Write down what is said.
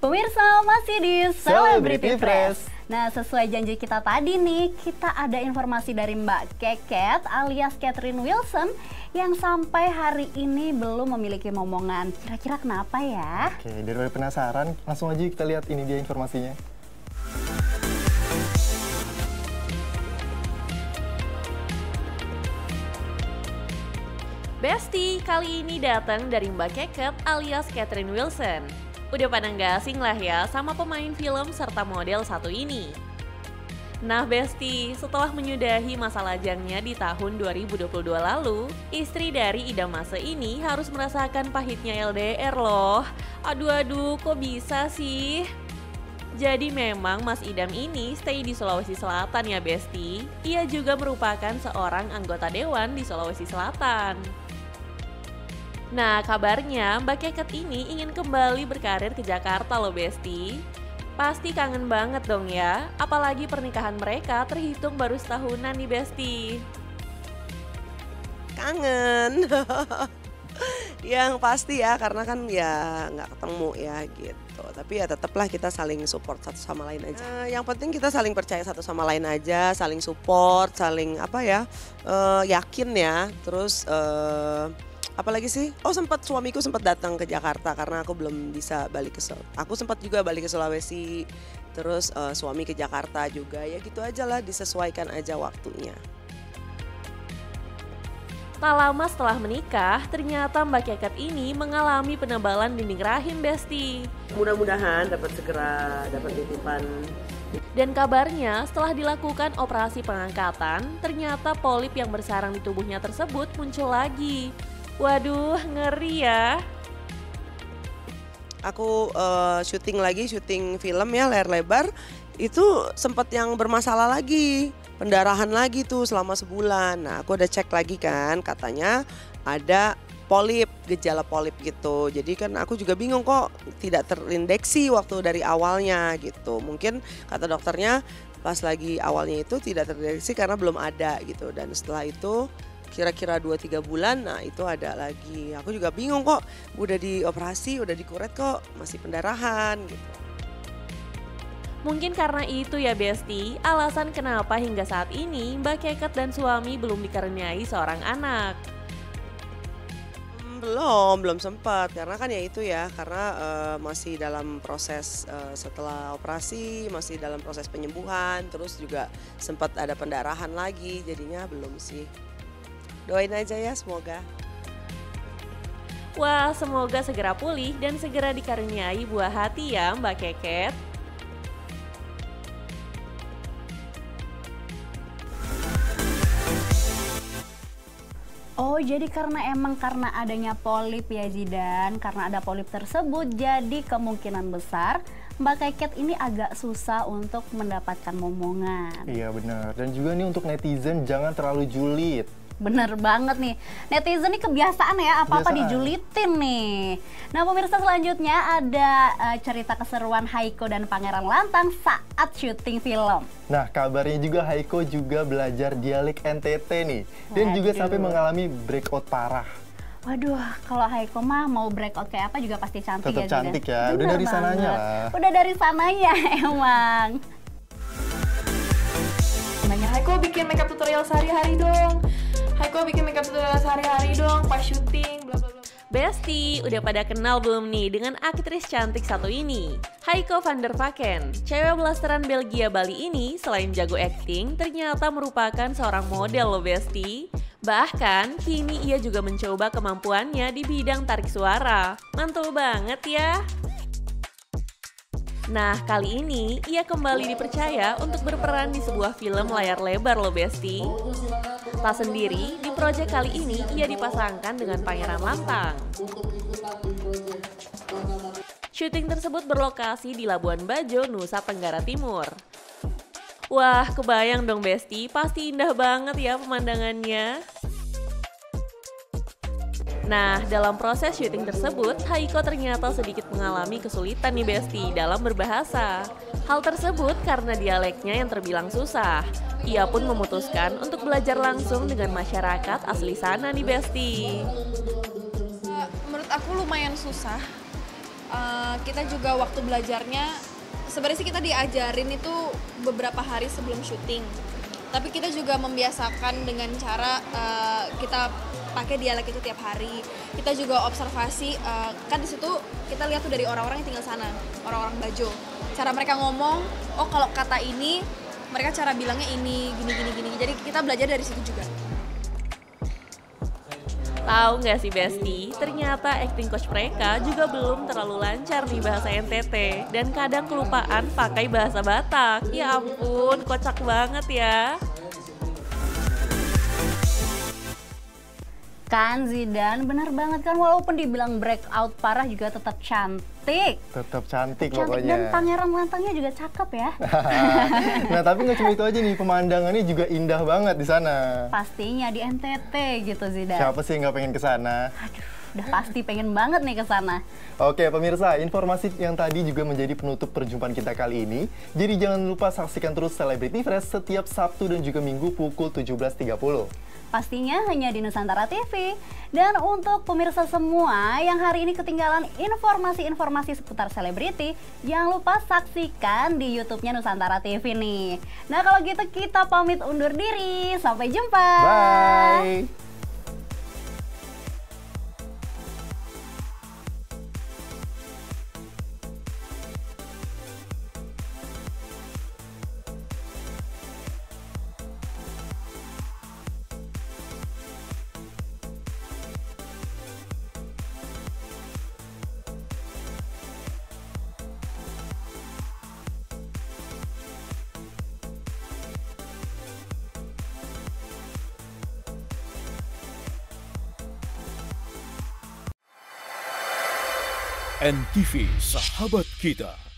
Pemirsa masih di Celebrity Press. Nah, sesuai janji kita tadi nih, kita ada informasi dari Mbak Keket alias Catherine Wilson yang sampai hari ini belum memiliki momongan. Kira-kira kenapa ya? Oke, daripada penasaran, langsung aja kita lihat ini dia informasinya. Besti kali ini datang dari Mbak Keket alias Catherine Wilson. Udah pada nggak asing lah ya sama pemain film serta model satu ini. Nah Besti, setelah menyudahi masa lajangnya di tahun 2022 lalu, istri dari Ida Mase ini harus merasakan pahitnya LDR loh. Aduh-aduh, kok bisa sih? Jadi memang Mas Idam ini stay di Sulawesi Selatan ya Besti. Ia juga merupakan seorang anggota dewan di Sulawesi Selatan. Nah, kabarnya Mbak Keket ini ingin kembali berkarir ke Jakarta loh, Besti. Pasti kangen banget dong ya, apalagi pernikahan mereka terhitung baru setahunan nih, Besti. Kangen. yang pasti ya, karena kan ya nggak ketemu ya gitu. Tapi ya tetaplah kita saling support satu sama lain aja. Uh, yang penting kita saling percaya satu sama lain aja, saling support, saling apa ya, uh, yakin ya. Terus uh, apalagi sih? Oh sempat suamiku sempat datang ke Jakarta karena aku belum bisa balik ke aku sempat juga balik ke Sulawesi. Terus uh, suami ke Jakarta juga. Ya gitu aja lah disesuaikan aja waktunya. Tak lama setelah menikah, ternyata Mbak Keket ini mengalami penebalan dinding rahim Besti. Mudah-mudahan dapat segera dapat titipan. Dan kabarnya setelah dilakukan operasi pengangkatan, ternyata polip yang bersarang di tubuhnya tersebut muncul lagi. Waduh, ngeri ya. Aku uh, syuting lagi, syuting film ya layar lebar. Itu sempat yang bermasalah lagi, pendarahan lagi tuh selama sebulan. Nah, aku udah cek lagi kan, katanya ada polip, gejala polip gitu. Jadi kan aku juga bingung kok tidak terindeksi waktu dari awalnya gitu. Mungkin kata dokternya pas lagi awalnya itu tidak terdeteksi karena belum ada gitu. Dan setelah itu kira-kira 2-3 bulan nah itu ada lagi aku juga bingung kok udah dioperasi udah dikuret kok masih pendarahan gitu Mungkin karena itu ya Besti, alasan kenapa hingga saat ini Mbak Keket dan suami belum dikaruniai seorang anak. Hmm, belum, belum sempat karena kan ya itu ya karena uh, masih dalam proses uh, setelah operasi, masih dalam proses penyembuhan, terus juga sempat ada pendarahan lagi, jadinya belum sih. Doain aja ya semoga. Wah, semoga segera pulih dan segera dikaruniai buah hati ya Mbak Keket. Oh, jadi karena emang karena adanya polip ya Zidan, karena ada polip tersebut, jadi kemungkinan besar Mbak Keket ini agak susah untuk mendapatkan momongan. Iya benar, dan juga nih untuk netizen jangan terlalu julid. Bener banget nih. Netizen ini kebiasaan ya, apa-apa dijulitin nih. Nah pemirsa selanjutnya ada uh, cerita keseruan Haiko dan Pangeran Lantang saat syuting film. Nah kabarnya juga Haiko juga belajar dialek NTT nih. Dan Waduh. juga sampai mengalami breakout parah. Waduh, kalau Haiko mah mau breakout kayak apa juga pasti cantik Tetap ya. cantik ya, Bener udah dari banget. sananya lah. Udah dari sananya emang. Nanya Haiko bikin makeup tutorial sehari-hari dong. Haiko bikin makeup tutorial sehari-hari dong pas syuting bla bla bla. Besti, udah pada kenal belum nih dengan aktris cantik satu ini? Haiko van der Vaken, cewek blasteran Belgia Bali ini selain jago acting, ternyata merupakan seorang model loh Besti. Bahkan, kini ia juga mencoba kemampuannya di bidang tarik suara. Mantul banget ya! Nah, kali ini ia kembali dipercaya untuk berperan di sebuah film layar lebar loh Besti. Tak sendiri, di proyek kali ini ia dipasangkan dengan Pangeran Lantang. Syuting tersebut berlokasi di Labuan Bajo, Nusa Tenggara Timur. Wah, kebayang dong Besti, pasti indah banget ya pemandangannya. Nah, dalam proses syuting tersebut, Haiko ternyata sedikit mengalami kesulitan nih Besti dalam berbahasa. Hal tersebut karena dialeknya yang terbilang susah. Ia pun memutuskan untuk belajar langsung dengan masyarakat asli sana nih Besti. menurut aku lumayan susah uh, kita juga waktu belajarnya sebenarnya sih kita diajarin itu beberapa hari sebelum syuting tapi kita juga membiasakan dengan cara uh, kita pakai dialek itu tiap hari. Kita juga observasi uh, kan di situ kita lihat tuh dari orang-orang yang tinggal sana orang-orang Bajo. Cara mereka ngomong oh kalau kata ini mereka cara bilangnya ini gini gini gini. Jadi kita belajar dari situ juga. Tahu nggak sih Besti, ternyata acting coach mereka juga belum terlalu lancar nih bahasa NTT dan kadang kelupaan pakai bahasa Batak. Ya ampun, kocak banget ya. Kan Zidan, benar banget kan walaupun dibilang breakout parah juga tetap cantik. Tetap cantik, cantik pokoknya. dan pangeran lantangnya juga cakep ya. nah tapi nggak cuma itu aja nih, pemandangannya juga indah banget di sana. Pastinya di NTT gitu Zidan. Siapa sih nggak pengen ke sana? Aduh, udah pasti pengen banget nih ke sana. Oke pemirsa, informasi yang tadi juga menjadi penutup perjumpaan kita kali ini. Jadi jangan lupa saksikan terus Celebrity Fresh setiap Sabtu dan juga Minggu pukul 17.30 pastinya hanya di Nusantara TV. Dan untuk pemirsa semua yang hari ini ketinggalan informasi-informasi seputar selebriti, jangan lupa saksikan di YouTube-nya Nusantara TV nih. Nah kalau gitu kita pamit undur diri, sampai jumpa. Bye. NTV Sahabat Kita